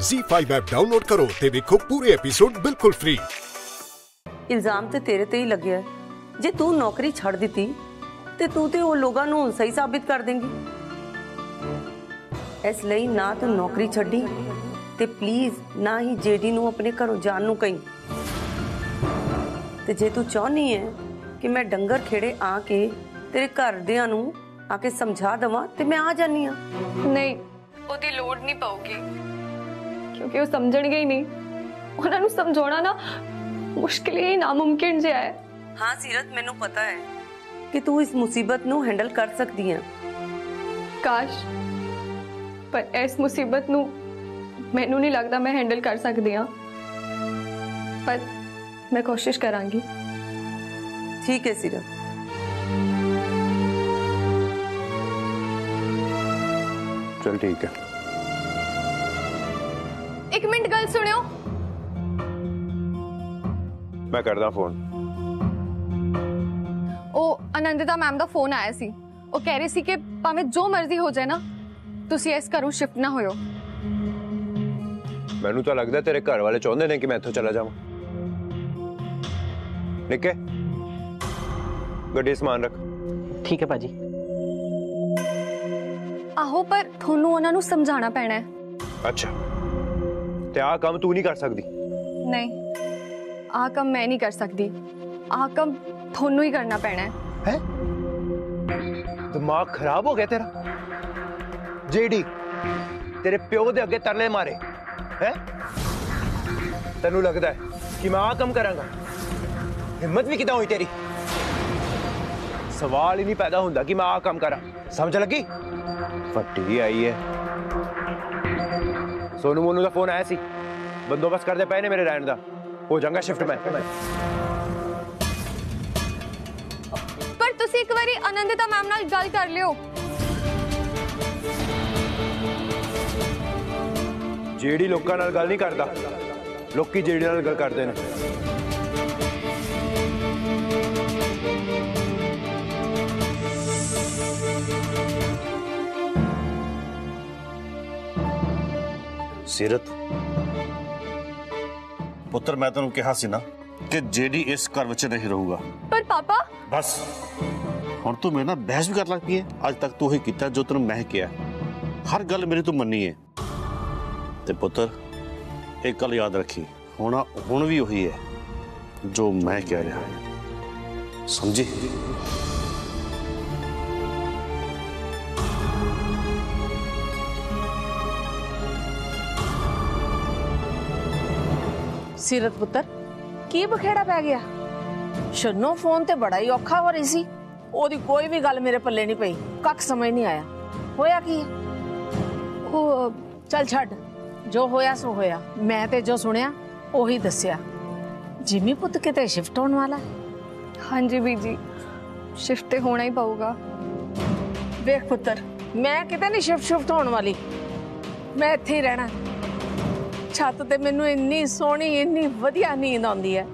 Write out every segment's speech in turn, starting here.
Z5 app download ਕਰੋ ਤੇ ਵੇਖੋ ਪੂਰੇ ਐਪੀਸੋਡ ਬਿਲਕੁਲ ਫ੍ਰੀ ਇਲਜ਼ਾਮ ਤੇ ਤੇਰੇ ਤੇ ਹੀ ਲੱਗਿਆ ਹੈ। ਜੇ ਤੂੰ ਨੌਕਰੀ ਛੱਡ ਦਿੱਤੀ ਤੇ ਤੂੰ ਤੇ ਉਹ ਲੋਕਾਂ ਨੂੰ ਸਹੀ ਸਾਬਿਤ ਕਰ ਦੇਂਗੀ ਇਸ ਲਈ ਨਾ ਤੂੰ ਨੌਕਰੀ ਛੱਡੀ ਤੇ ਪਲੀਜ਼ ਨਾ ਹੀ ਜੇਡੀ ਨੂੰ ਆਪਣੇ ਘਰੋਂ ਜਾਣ ਨੂੰ ਕਹੀਂ ਤੇ ਜੇ ਤੂੰ ਚਾਹਨੀ ਹੈ ਕਿ ਮੈਂ ਡੰਗਰ ਖੇੜੇ ਆ ਕੇ ਤੇਰੇ ਘਰਦਿਆਂ ਨੂੰ ਆ ਕੇ ਸਮਝਾ ਦਵਾਂ ਤੇ ਮੈਂ ਆ ਜਾਨੀ ਆ ਨਹੀਂ ਉਹਦੀ ਲੋੜ ਨਹੀਂ ਪਊਗੀ ਕਿਉਂਕਿ ਉਹ ਸਮਝਣਗੇ ਹੀ ਨਹੀਂ ਉਹਨਾਂ ਨੂੰ ਸਮਝਾਉਣਾ ਨਾ ਮੁਸ਼ਕਿਲ ਹੀ ਨਾਮੁਮਕਿਨ ਜਿਹਾ ਹੈ ਹਾਂ ਸੀਰਤ ਮੈਨੂੰ ਪਤਾ ਹੈ ਕਿ ਤੂੰ ਇਸ ਮੁਸੀਬਤ ਨੂੰ ਹੈਂਡਲ ਕਰ ਸਕਦੀ ਹੈ ਕਾਸ਼ ਪਰ ਇਸ ਮੁਸੀਬਤ ਨੂੰ ਮੈਨੂੰ ਨਹੀਂ ਲੱਗਦਾ ਮੈਂ ਹੈਂਡਲ ਕਰ ਸਕਦੀ ਹਾਂ ਪਰ ਮੈਂ ਕੋਸ਼ਿਸ਼ ਕਰਾਂਗੀ ਠੀਕ ਹੈ ਸੀਰਤ ਚਲ ਠੀਕ ਹੈ ਇੱਕ ਮਿੰਟ ਗੱਲ ਸੁਣਿਓ ਮੈਂ ਕਰਦਾ ਫੋਨ ਉਹ ਆਨੰਦਿਤਾ ਮੈਮ ਦਾ ਫੋਨ ਆਇਆ ਸੀ ਉਹ ਕਹਿ ਰਹੀ ਸੀ ਕਿ ਭਾਵੇਂ ਜੋ ਮਰਜ਼ੀ ਹੋ ਜਾਏ ਨਾ ਤੁਸੀਂ ਇਸ ਘਰੋਂ ਸ਼ਿਫਟ ਨਾ ਹੋਇਓ ਮੈਨੂੰ ਤਾਂ ਲੱਗਦਾ ਤੇਰੇ ਘਰ ਵਾਲੇ ਚਾਹੁੰਦੇ ਨੇ ਕਿ ਮੈਂ ਇੱਥੋਂ ਚਲਾ ਜਾਵਾਂ ਨਿੱਕੇ ਗੱਡੀ 'ਚ ਸਮਾਨ ਰੱਖ ਠੀਕ ਹੈ ਭਾਜੀ ਆਹੋ ਪਰ ਤੁਹਾਨੂੰ ਉਹਨਾਂ ਨੂੰ ਸਮਝਾਉਣਾ ਪੈਣਾ ਹੈ ਅੱਛਾ ते कम तू नहीं कर सकती नहीं आ कम मैं नहीं कर सकती आ कम थोनू ही करना पैना है, है? दिमाग खराब हो गया तेरा। जेडी तेरे प्यो दे अगे तरले मारे। हैं? तेन लगता है कि मैं आ कम करा हिम्मत भी किदा हुई तेरी? सवाल ही नहीं पैदा होंगे कि मैं आ कम करा। समझ लगी? फटी आई है। ਹੈ ਸੋਨੂ ਮੋਨੂ ਦਾ ਫੋਨ ਆਇਆ ਸੀ ਬੰਦੋਬਸਤ ਕਰਦੇ ਪਏ ਨੇ ਮੇਰੇ ਰਹਿਣ ਦਾ ਹੋ ਜਾਊਗਾ ਸ਼ਿਫਟ ਮੈਂ ਪਰ ਤੁਸੀਂ ਇੱਕ ਵਾਰੀ ਆਨੰਦਿਤਾ ਮੈਮ ਨਾਲ ਗੱਲ ਕਰ ਲਿਓ ਜਿਹੜੀ ਲੋਕਾਂ ਨਾਲ ਗੱਲ ਨਹੀਂ ਕਰਦਾ ਲੋਕੀ ਜਿਹੜੀ ਨਾਲ ਗੱਲ ਕਰਦੇ ਨੇ ਸੀਰਤ ਪੁੱਤਰ ਮੈਂ ਤੈਨੂੰ ਕਿਹਾ ਸੀ ਨਾ ਕਿ ਜੇਡੀ ਇਸ ਘਰ ਵਿੱਚ ਨਹੀਂ ਰਹੂਗਾ ਪਰ ਪਾਪਾ ਬਸ ਹੁਣ ਤੂੰ ਮੇਰੇ ਨਾਲ ਬਹਿਸ ਵੀ ਕਰ ਲੱਗ ਪਈ ਹੈ ਅੱਜ ਤੱਕ ਤੂੰ ਹੀ ਕੀਤਾ ਜੋ ਤੈਨੂੰ ਮੈਂ ਕਿਹਾ ਹਰ ਗੱਲ ਮੇਰੀ ਤੂੰ ਮੰਨੀ ਹੈ ਤੇ ਪੁੱਤਰ ਇੱਕ ਗੱਲ ਯਾਦ ਰੱਖੀ ਹੁਣ ਹੁਣ ਵੀ ਉਹੀ ਹੈ ਜੋ ਮੈਂ ਕਹਿ ਰਿਹਾ ਸਮਝੀ ਸੀਰਤ ਪੁੱਤਰ ਕੀ ਬਖੇੜਾ ਪੈ ਗਿਆ ਸ਼ਨੋ ਫੋਨ ਤੇ ਬੜਾ ਹੀ ਔਖਾ ਹੋ ਰਹੀ ਸੀ ਉਹਦੀ ਕੋਈ ਵੀ ਗੱਲ ਮੇਰੇ ਪੱਲੇ ਨਹੀਂ ਪਈ ਕੱਖ ਸਮਝ ਨਹੀਂ ਆਇਆ ਹੋਇਆ ਕੀ ਹੈ? ਉਹ ਚੱਲ ਛੱਡ ਜੋ ਹੋਇਆ ਸੋ ਹੋਇਆ ਮੈਂ ਤੇ ਜੋ ਸੁਣਿਆ ਉਹੀ ਦੱਸਿਆ ਜਿਮੀ ਪੁੱਤ ਕਿਤੇ ਸ਼ਿਫਟ ਹੋਣ ਵਾਲਾ ਹੈ। ਹਾਂਜੀ ਬੀਜੀ ਸ਼ਿਫਟ ਤੇ ਹੋਣਾ ਹੀ ਪਊਗਾ ਵੇਖ ਪੁੱਤਰ ਮੈਂ ਕਿਤੇ ਨਹੀਂ ਸ਼ਿਫਟ ਸ਼ਿਫਟ ਹੋਣ ਵਾਲੀ ਮੈਂ ਇੱਥੇ ਹੀ ਰਹਿਣਾ ਛੱਤ ਤੇ ਮੈਨੂੰ ਇੰਨੀ ਸੋਹਣੀ ਇੰਨੀ ਵਧੀਆ ਨੀਂਦ ਆਉਂਦੀ ਹੈ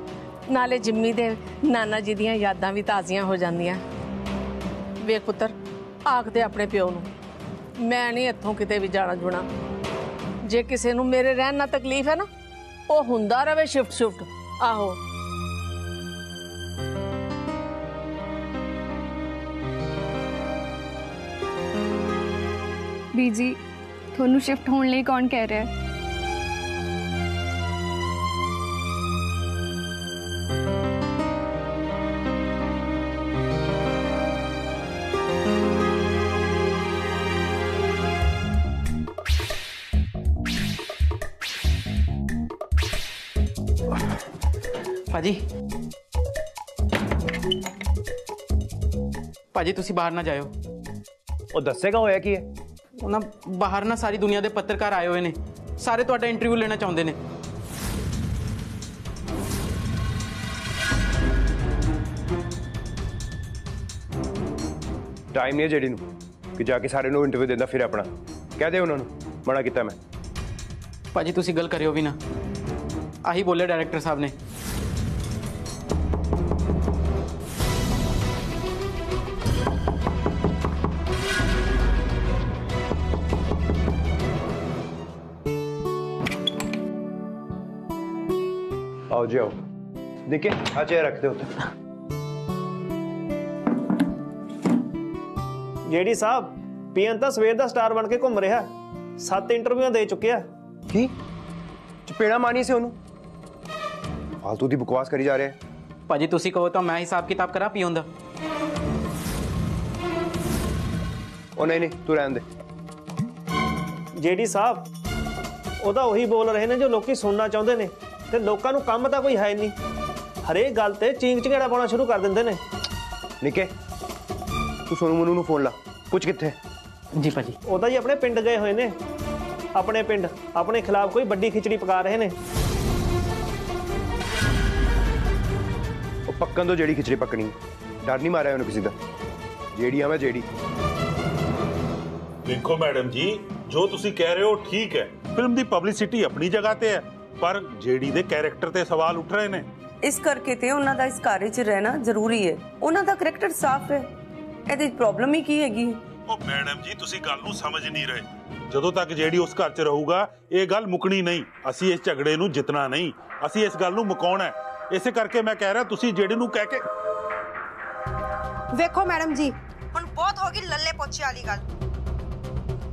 ਨਾਲੇ ਜਿੰਮੀ ਦੇ ਨਾਨਾ ਜੀ ਦੀਆਂ ਯਾਦਾਂ ਵੀ ਤਾਜ਼ੀਆਂ ਹੋ ਜਾਂਦੀਆਂ ਵੇਖ ਪੁੱਤਰ ਆਖਦੇ ਆਪਣੇ ਪਿਓ ਨੂੰ ਮੈਂ ਨਹੀਂ ਇੱਥੋਂ ਕਿਤੇ ਵੀ ਜਾਣਾ ਜੁਣਾ ਜੇ ਕਿਸੇ ਨੂੰ ਮੇਰੇ ਰਹਿਣ ਨਾਲ ਤਕਲੀਫ ਹੈ ਨਾ ਉਹ ਹੁੰਦਾ ਰਵੇ ਸ਼ਿਫਟ ਸ਼ਿਫਟ ਆਹੋ ਬੀਜੀ ਤੁਹਾਨੂੰ ਸ਼ਿਫਟ ਹੋਣ ਲਈ ਕੌਣ ਕਹਿ ਰਿਹਾ ਹੈ ਭਾਜੀ ਭਾਜੀ ਤੁਸੀਂ ਬਾਹਰ ਨਾ ਜਾਇਓ ਉਹ ਦੱਸੇਗਾ ਹੋਇਆ ਕੀ ਹੈ ਉਹਨਾਂ ਬਾਹਰ ਨਾ ਸਾਰੀ ਦੁਨੀਆ ਦੇ ਪੱਤਰਕਾਰ ਆਏ ਹੋਏ ਨੇ ਸਾਰੇ ਤੁਹਾਡਾ ਇੰਟਰਵਿਊ ਲੈਣਾ ਚਾਹੁੰਦੇ ਨੇ ਟਾਈਮ ਨਹੀਂ ਹੈ ਜਿਹੜੀ ਨੂੰ ਕਿ ਜਾ ਕੇ ਸਾਰੇ ਨੂੰ ਇੰਟਰਵਿਊ ਦਿੰਦਾ ਫਿਰ ਆਪਣਾ ਕਹਿ ਦੇ ਉਹਨਾਂ ਨੂੰ ਮਨਾ ਕੀਤਾ ਮੈਂ ਭਾਜੀ ਤੁਸੀਂ ਗੱਲ ਕਰਿਓ ਵੀ ਨਾ ਆਹੀ ਬੋਲੇ ਡਾਇਰੈਕਟਰ ਸਾਹਿਬ ਨੇ जाओ देखिए अच्छा रख दो जेडी ਸਾਹਿਬ ਪੀਐਨ ਤਾਂ ਸਵੇਰ ਦਾ ਸਟਾਰ ਬਣ ਕੇ ਘੁੰਮ ਰਿਹਾ ਸੱਤ ਇੰਟਰਵਿਊਆਂ ਦੇ ਚੁੱਕਿਆ ਕੀ ਚਪੇੜਾ ਮਾਰੀ ਸੀ ਉਹਨੂੰ ਫालतू ਦੀ ਬਕਵਾਸ ਕਰੀ ਜਾ ਰਿਹਾ ਭਾਜੀ ਤੁਸੀਂ ਕਹੋ ਤਾਂ ਮੈਂ ਹਿਸਾਬ ਕਿਤਾਬ ਕਰਾਂ ਪੀਉਣ ਦਾ ਉਹ ਨਹੀਂ ਨਹੀਂ ਤੂੰ ਰਹਿਣ ਦੇ ਜੇਡੀ ਸਾਹਿਬ ਉਹਦਾ ਉਹੀ ਬੋਲ ਰਹੇ ਨੇ ਜੋ ਲੋਕੀ ਸੁਣਨਾ ਚਾਹੁੰਦੇ ਨੇ ਤੇ ਲੋਕਾਂ ਨੂੰ ਕੰਮ ਤਾਂ ਕੋਈ ਹੈ ਨਹੀਂ ਹਰੇਕ ਗੱਲ ਤੇ ਚੀਂਗ ਚਿਹੜਾ ਪਾਉਣਾ ਸ਼ੁਰੂ ਕਰ ਦਿੰਦੇ ਨੇ ਨਿੱਕੇ ਤੂੰ ਸੋਨੂ ਮਨੂ ਨੂੰ ਫੋਨ ਲਾ ਪੁੱਛ ਕਿੱਥੇ ਜੀ ਭਾਜੀ ਉਹਦਾ ਜੀ ਆਪਣੇ ਪਿੰਡ ਗਏ ਹੋਏ ਨੇ ਆਪਣੇ ਪਿੰਡ ਆਪਣੇ ਖਿਲਾਫ ਕੋਈ ਵੱਡੀ ਖਿਚੜੀ ਪਕਾ ਰਹੇ ਨੇ ਉਹ ਪੱਕਣ ਤੋਂ ਜਿਹੜੀ ਖਿਚੜੀ ਪੱਕਣੀ ਡਰ ਨਹੀਂ ਮਾਰਿਆ ਉਹਨੂੰ ਕਿਸੇ ਦਾ ਜਿਹੜੀ ਆ ਮੈਂ ਜਿਹੜੀ ਦੇਖੋ ਮੈਡਮ ਜੀ ਜੋ ਤੁਸੀਂ ਕਹਿ ਰਹੇ ਹੋ ਠੀਕ ਹੈ ਫਿਲਮ ਦੀ ਪਬਲਿਸਿਟੀ ਆਪਣੀ ਜਗ੍ਹਾ ਤੇ ਹੈ ਪਰ ਜੇਡੀ ਦੇ ਕੈਰੈਕਟਰ ਤੇ ਸਵਾਲ ਉੱਠ ਰਹੇ ਨੇ ਇਸ ਕਰਕੇ ਤੇ ਉਹਨਾਂ ਦਾ ਇਸ ਘਰ 'ਚ ਰਹਿਣਾ ਜ਼ਰੂਰੀ ਹੈ ਉਹਨਾਂ ਦਾ ਕਰੈਕਟਰ ਸਾਫ਼ ਹੈ ਇਹਦੇ ਪ੍ਰੋਬਲਮ ਹੀ ਕੀ ਹੈਗੀ ਉਹ ਮੈਡਮ ਜੀ ਤੁਸੀਂ ਗੱਲ ਨੂੰ ਸਮਝ ਨਹੀਂ ਰਹੇ ਜਦੋਂ ਤੱਕ ਜਿਹੜੀ ਉਸ ਘਰ 'ਚ ਰਹੂਗਾ ਇਹ ਗੱਲ ਮੁਕਣੀ ਨਹੀਂ ਅਸੀਂ ਇਸ ਝਗੜੇ ਨੂੰ ਜਿੱਤਣਾ ਨਹੀਂ ਅਸੀਂ ਇਸ ਗੱਲ ਨੂੰ ਮੁਕਾਉਣਾ ਹੈ ਇਸੇ ਕਰਕੇ ਮੈਂ ਕਹਿ ਰਿਹਾ ਤੁਸੀਂ ਜਿਹੜੀ ਨੂੰ ਕਹਿ ਕੇ ਵੇਖੋ ਮੈਡਮ ਜੀ ਹੁਣ ਬਹੁਤ ਹੋ ਗਈ ਲੱਲੇ ਪੋਚੇ ਵਾਲੀ ਗੱਲ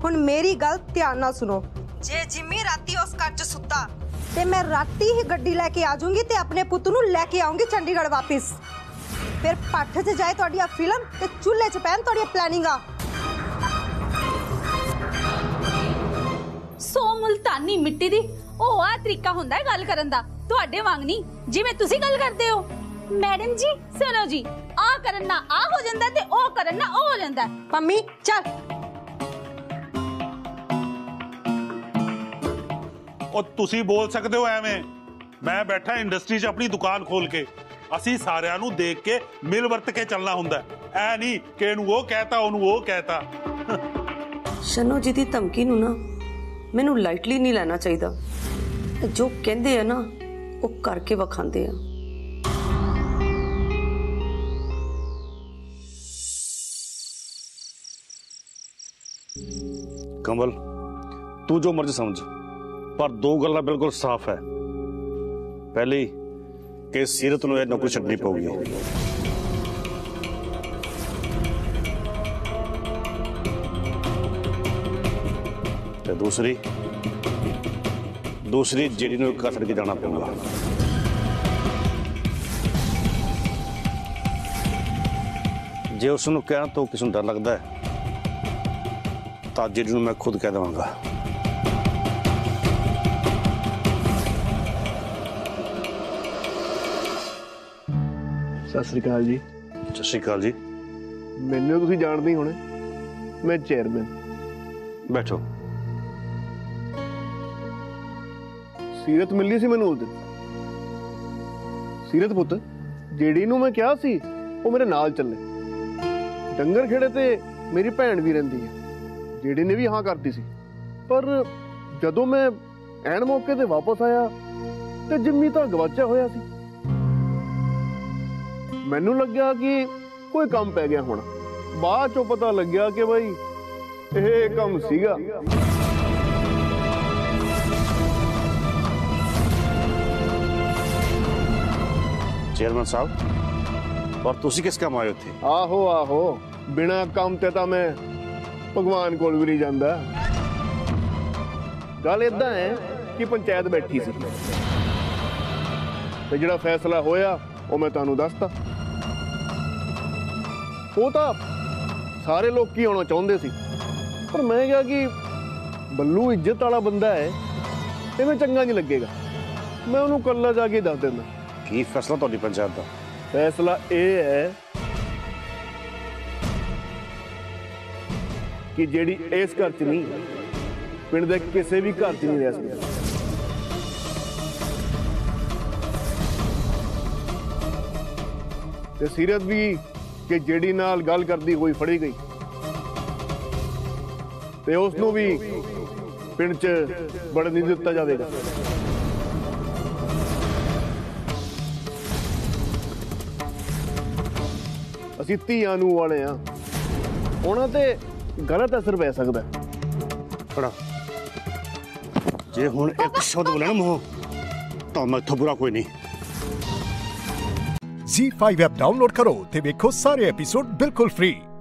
ਹੁਣ ਮੇਰੀ ਗੱਲ ਧਿਆਨ ਨਾਲ ਸੁਣੋ ਜੇ ਜਿੰਮੀ ਰਾਤੀ ਉਸ ਘਰ 'ਚ ਸੁੱਤਾ ਤੇ ਮੈਂ ਰਾਤੀ ਹੀ ਗੱਡੀ ਲੈ ਕੇ ਆ ਜਾਊਂਗੀ ਤੇ ਆਪਣੇ ਪੁੱਤ ਨੂੰ ਲੈ ਕੇ ਆਉਂਗੀ ਚੰਡੀਗੜ੍ਹ ਵਾਪਿਸ ਫਿਰ ਪੱਠ 'ਚ ਜਾਏ ਤੁਹਾਡੀ ਆ ਫਿਲਮ ਤੇ ਚੁੱਲ੍ਹੇ 'ਚ ਪੈਣ ਤੁਹਾਡੀਆਂ ਪਲੈਨਿੰਗਾਂ ਸੋ ਮੁਲਤਾਨੀ ਮਿੱਟੀ ਦੀ ਉਹ ਆ ਤਰੀਕਾ ਹੁੰਦਾ ਹੈ ਗੱਲ ਕਰਨ ਦਾ ਤੁਹਾਡੇ ਵਾਂਗ ਨਹੀਂ ਜਿਵੇਂ ਤੁਸੀਂ ਗੱਲ ਕਰਦੇ ਹੋ ਮੈਡਮ ਜੀ ਸੁਣੋ ਜੀ ਆ ਕਰਨ ਨਾ ਆ ਹੋ ਜਾਂਦਾ ਤੇ ਉਹ ਕਰਨ ਨਾ ਉਹ ਹੋ ਜਾਂਦਾ ਮੰਮੀ ਚੱਲ ਉਹ ਤੁਸੀਂ ਬੋਲ ਸਕਦੇ ਹੋ ਐਵੇਂ ਮੈਂ ਬੈਠਾ ਇੰਡਸਟਰੀ 'ਚ ਆਪਣੀ ਦੁਕਾਨ ਖੋਲ ਕੇ ਅਸੀਂ ਸਾਰਿਆਂ ਨੂੰ ਦੇਖ ਕੇ ਮਿਲ ਵਰਤ ਕੇ ਚੱਲਣਾ ਹੁੰਦਾ ਹੈ। ਐ ਨਹੀਂ ਕਿ ਇਹਨੂੰ ਉਹ ਕਹਿਤਾ ਉਹਨੂੰ ਉਹ ਕਹਿਤਾ ਸ਼ਨੋ ਜੀ ਦੀ ਧਮਕੀ ਨੂੰ ਨਾ ਮੈਨੂੰ ਲਾਈਟਲੀ ਨਹੀਂ ਲੈਣਾ ਚਾਹੀਦਾ ਤੇ ਜੋ ਕਹਿੰਦੇ ਆ ਨਾ ਉਹ ਕਰਕੇ ਵਿਖਾਉਂਦੇ ਆ ਕਮਲ ਤੂੰ ਜੋ ਮਰਜ਼ੀ ਸਮਝ ਪਰ ਦੋ ਗੱਲਾਂ ਬਿਲਕੁਲ ਸਾਫ਼ ਹੈ ਪਹਿਲੀ ਕਿ ਸੀਰਤ ਨੂੰ ਇਹ ਨੌਕਰੀ ਛੱਡਣੀ ਪਊਗੀ ਤੇ ਦੂਸਰੀ ਦੂਸਰੀ ਜਿਹੜੀ ਨੂੰ ਘਰ ਛੱਡ ਕੇ ਜਾਣਾ ਪਊਗਾ ਜੇ ਉਸ ਨੂੰ ਕਹਿਣ ਤੋਂ ਕਿਸ ਨੂੰ ਡਰ ਲੱਗਦਾ ਹੈ ਤਾਂ ਜਿਹੜੀ ਨੂੰ ਮੈਂ ਖੁਦ ਕਹਿ ਦੇਵਾਂਗਾ ਸਤਿ ਸ੍ਰੀ ਅਕਾਲ ਜੀ ਸਤਿ ਸ਼੍ਰੀ ਅਕਾਲ ਜੀ ਮੈਨੂੰ ਤੁਸੀਂ ਜਾਣਦੇ ਹੀ ਹੋਣੇ ਮੈਂ ਚੇਅਰਮੈਨ ਬੈਠੋ ਸੀਰਤ ਮਿਲੀ ਸੀ ਮੈਨੂੰ ਉਸ ਦਿਨ ਸੀਰਤ ਪੁੱਤ ਜਿਹੜੀ ਨੂੰ ਮੈਂ ਕਿਹਾ ਸੀ ਉਹ ਮੇਰੇ ਨਾਲ ਚੱਲੇ ਡੰਗਰ ਖੇੜੇ ਤੇ ਮੇਰੀ ਭੈਣ ਵੀ ਰਹਿੰਦੀ ਹੈ ਜਿਹੜੀ ਨੇ ਵੀ ਹਾਂ ਕਰਤੀ ਸੀ ਪਰ ਜਦੋਂ ਮੈਂ ਐਨ ਮੌਕੇ ਤੇ ਵਾਪਸ ਆਇਆ ਤੇ ਜਿੰਮੀ ਤਾਂ ਗਵਾਚਿਆ ਹੋਇਆ ਸੀ ਮੈਨੂੰ ਲੱਗਿਆ ਕਿ ਕੋਈ ਕੰਮ ਪੈ ਗਿਆ ਹੋਣਾ ਬਾਅਦ ਚੋਂ ਪਤਾ ਲੱਗਿਆ ਕਿ ਬਈ ਇਹ ਕੰਮ ਸੀਗਾ ਚੇਅਰਮੈਨ ਸਾਹਿਬ ਔਰ ਤੁਸੀਂ ਕਿਸ ਕੰਮ ਆਏ ਹੋ ਇੱਥੇ ਆਹੋ ਆਹੋ ਬਿਨਾ ਕੰਮ ਤੇ ਤਾਂ ਮੈਂ ਭਗਵਾਨ ਕੋਲ ਵੀ ਨਹੀਂ ਜਾਂਦਾ ਗੱਲ ਇਦਾਂ ਹੈ ਕਿ ਪੰਚਾਇਤ ਬੈਠੀ ਸੀ ਤੇ ਜਿਹੜਾ ਫੈਸਲਾ ਹੋਇਆ ਉਹ ਮੈਂ ਤੁਹਾਨੂੰ ਦੱਸਤਾ ਉਹ ਤਾਂ ਸਾਰੇ ਲੋਕੀ ਆਉਣਾ ਚਾਹੁੰਦੇ ਸੀ ਪਰ ਮੈਂ ਕਿਹਾ ਕਿ ਬੱਲੂ ਇੱਜ਼ਤ ਵਾਲਾ ਬੰਦਾ ਹੈ ਇਹਨੂੰ ਚੰਗਾ ਨਹੀਂ ਲੱਗੇਗਾ ਮੈਂ ਉਹਨੂੰ ਕੱਲਾ ਜਾ ਕੇ ਦੱਸ ਦਿੰਦਾ ਕੀ ਫੈਸਲਾ ਤੁਹਾਡੀ ਪੰਚਾਇਤ ਦਾ ਫੈਸਲਾ ਇਹ ਹੈ ਕਿ ਜਿਹੜੀ ਇਸ ਘਰ 'ਚ ਨਹੀਂ ਪਿੰਡ ਦੇ ਕਿਸੇ ਵੀ ਘਰ 'ਚ ਨਹੀਂ ਰਹਿ ਸਕਦੀ ਤੇ ਸੀਰਤ ਵੀ ਕਿ ਜਿਹੜੀ ਨਾਲ ਗੱਲ ਕਰਦੀ ਹੋਈ ਫੜੀ ਗਈ ਤੇ ਉਸ ਨੂੰ ਵੀ ਪਿੰਡ 'ਚ ਬੜ ਨਹੀਂ ਦਿੱਤਾ ਜਾਵੇਗਾ ਅਸੀਂ ਧੀਆਂ ਨੂੰ ਵਾਲੇ ਆ ਉਹਨਾਂ ਤੇ ਗਲਤ ਅਸਰ ਪੈ ਸਕਦਾ ਹੈ। ਫੜਾ ਜੇ ਹੁਣ ਇੱਕ ਸ਼ਬਦ ਬੋਲੇ ਨਾ ਮੂੰਹ ਤਾਂ ਮੈਂ ਇੱਥੋਂ ਬੁਰਾ ਕੋਈ ਨਹੀਂ ઝી ફાઇવ એપ ડાઉનલોડ કરો તે દેખો સારે એપિસોડ બિલકુલ ફ્રી